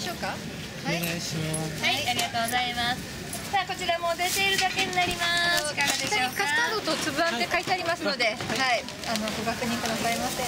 しょうかお願いしますはい、ありがとうございます。さあ、こちらも出ているだけになります。いかがでしょうか。カスタードとつぶあんって書いてありますので、はい、はいあのご確認くださ。いませ。